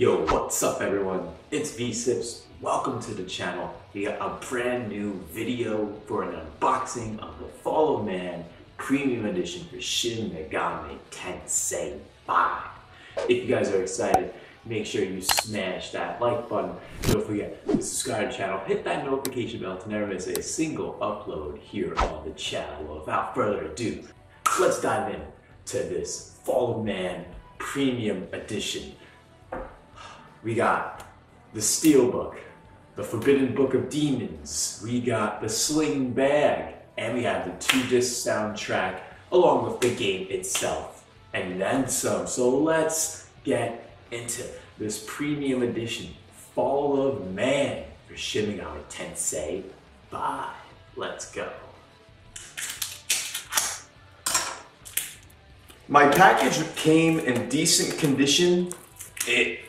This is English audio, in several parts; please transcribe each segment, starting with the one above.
Yo, what's up everyone? It's VCiPz. Welcome to the channel. We got a brand new video for an unboxing of the Fall of Man Premium Edition for Shin Megami Tensei 5. If you guys are excited, make sure you smash that like button. Don't forget to subscribe to the channel, hit that notification bell to never miss a single upload here on the channel. Without further ado, let's dive in to this Fall of Man Premium Edition. We got the Steel Book, the Forbidden Book of Demons, we got the Sling Bag, and we have the two disc soundtrack along with the game itself, and then some. So let's get into this premium edition, Fall of Man for Shin Megami Tensei 5. Let's go. My package came in decent condition. It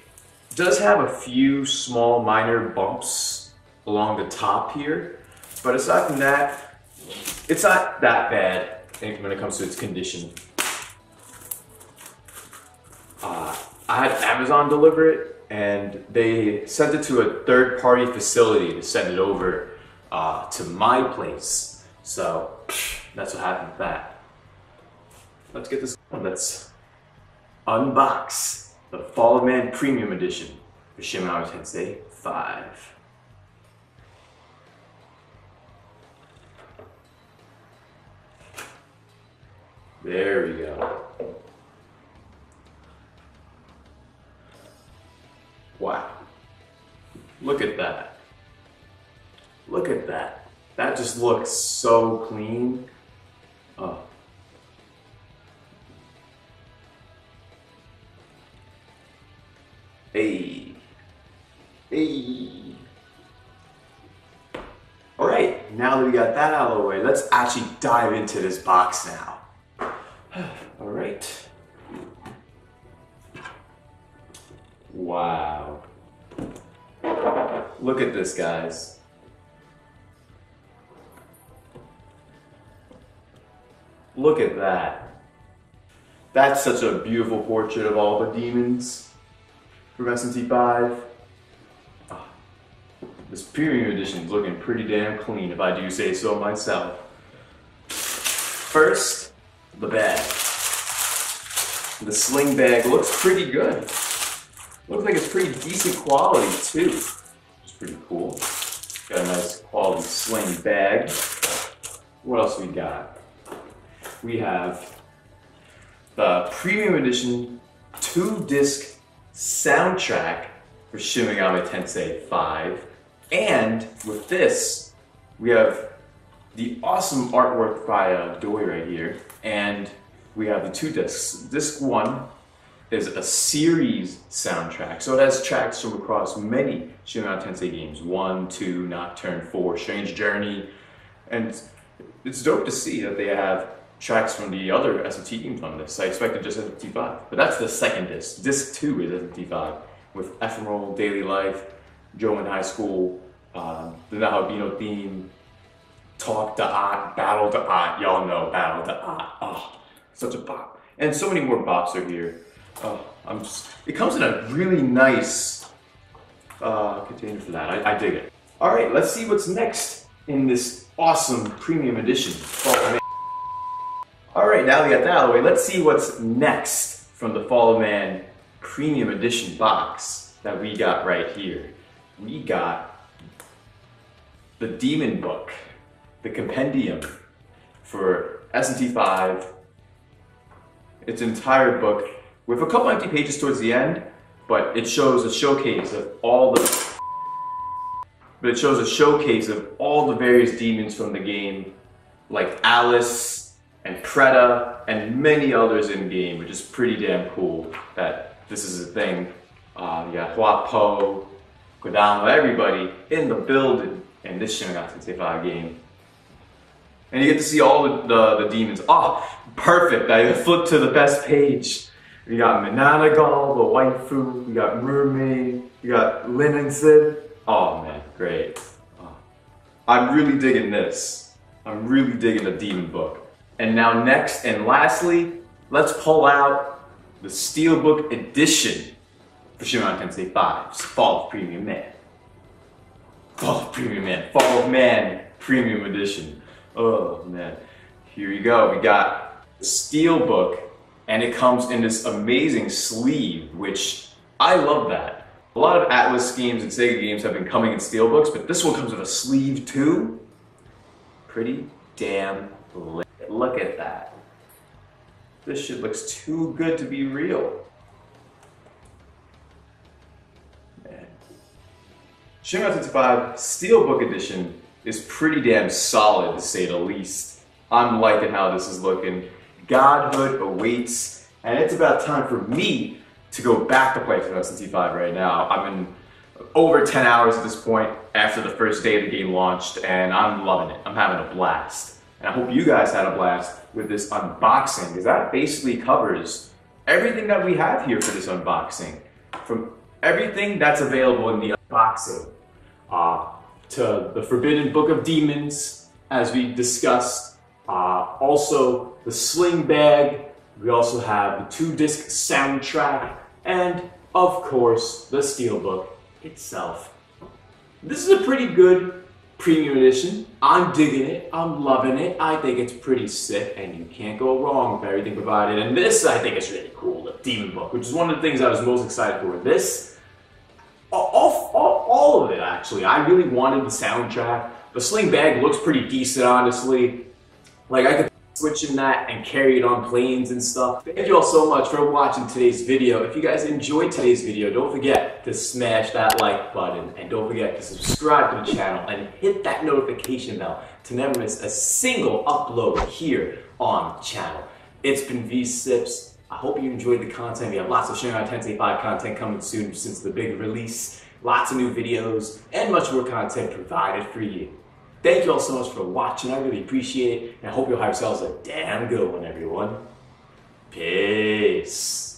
does have a few small minor bumps along the top here, but aside from that, it's not that bad when it comes to its condition. Uh, I had Amazon deliver it, and they sent it to a third-party facility to send it over uh, to my place. So that's what happened with that. Let's get this. one. Let's unbox the Fall of Man Premium Edition for Shin Megami Tensei 5. There we go. Wow. Look at that. Look at that. That just looks so clean. Hey. Hey. All right, now that we got that out of the way, let's actually dive into this box now. All right. Wow. Look at this, guys. Look at that. That's such a beautiful portrait of all the demons from SMT5. Oh, this premium edition is looking pretty damn clean, if I do say so myself. First, the bag. The sling bag looks pretty good. Looks like it's pretty decent quality too, It's pretty cool. Got a nice quality sling bag. What else we got? We have the premium edition two disc soundtrack for Shin Megami Tensei 5. And with this, we have the awesome artwork by uh, Doi right here. And we have the two discs. Disc one is a series soundtrack. So it has tracks from across many Shin Megami Tensei games. One, two, Nocturne, four, Strange Journey. And it's dope to see that they have tracks from the other SMT games on this. I expected just SMT5, but that's the second disc. Disc 2 is SMT5 with Ephemeral, Daily Life, Jouin High School, um, the Nahobino theme, Talk to Art, Battle to Art, y'all know Battle to Art. Oh, such a bop. And so many more bops are here. Oh, I'm just, it comes in a really nice uh, container for that. I, I dig it. All right, let's see what's next in this awesome premium edition. Oh, all right, now we got that out of the way, let's see what's next from the Fall of Man Premium Edition box that we got right here. We got the Demon Book, the Compendium for SMT 5, Its an entire book with a couple empty pages towards the end, but it shows a showcase of all the but it shows a showcase of all the various demons from the game, like Alice, Preta, and many others in game, which is pretty damn cool that this is a thing. Uh, you got Hua Po, Kodama, everybody in the building in this Shin Megami Tensei 5 game. And you get to see all the, the, the demons. Oh, perfect. I flip to the best page. We got Manananggal, the waifu, we got Mermaid, we got Leanan Sidhe. Oh man, great. Oh. I'm really digging this. I'm really digging the demon book. And now next and lastly, let's pull out the Steelbook Edition for Megami Tensei 5's Fall of Premium Man. Fall of Premium Man, Fall of Man Premium Edition. Oh man. Here you go. We got the Steelbook, and it comes in this amazing sleeve, which I love that. A lot of Atlus games and Sega games have been coming in Steelbooks, but this one comes with a sleeve too. Pretty damn lit. Look at that. This shit looks too good to be real. Man. Shin Megami Tensei 5 Steelbook Edition is pretty damn solid to say the least. I'm liking how this is looking. Godhood awaits, and it's about time for me to go back to play Final Fantasy 5 right now. I'm in over 10 hours at this point after the first day of the game launched, and I'm loving it. I'm having a blast. And I hope you guys had a blast with this unboxing, because that basically covers everything that we have here for this unboxing. From everything that's available in the unboxing, uh, to the Forbidden Book of Demons, as we discussed, uh, also the sling bag, we also have the two disc soundtrack, and of course, the steelbook itself. This is a pretty good premium edition. I'm digging it. I'm loving it. I think it's pretty sick, and you can't go wrong with everything provided. And this, I think, is really cool. The Demon Book, which is one of the things I was most excited for. This, all, all, all of it actually. I really wanted the soundtrack. The sling bag looks pretty decent, honestly. Like I could switching that and carry it on planes and stuff. Thank you all so much for watching today's video. If you guys enjoyed today's video, don't forget to smash that like button and don't forget to subscribe to the channel and hit that notification bell to never miss a single upload here on the channel. It's been VCiPz. I hope you enjoyed the content. We have lots of Shin Megami Tensei 5 content coming soon since the big release. Lots of new videos and much more content provided for you. Thank you all so much for watching. I really appreciate it. And I hope you'll have yourselves a damn good one, everyone. Peace.